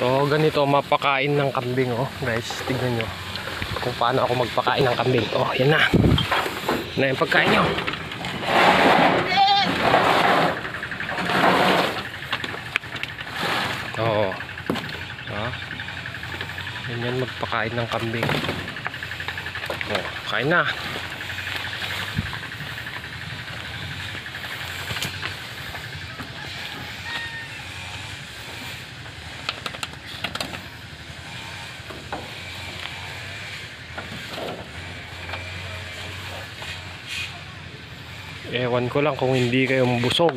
To, ganito mapakain ng kambing oh. Guys, tignan nyo. Kung paano ako magpakain ng kambing. Oh, yan na. Yan na yung pagkain nyo. Oo. Ha? Ganyan magpakain ng kambing. Oh, kain na. Ewan ko lang kung hindi kayo busog.